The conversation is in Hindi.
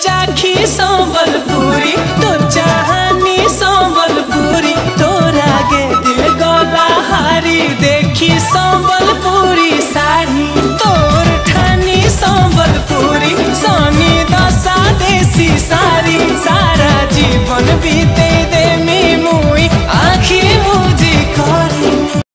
चाखी संबलपुरी तो चाहनी संबलपुरी तोरा गे दिल गला हारी। देखी संबलपुरी साड़ी, तोर ठानी संबलपुरी सोनी दशा देसी साड़ी साड़ी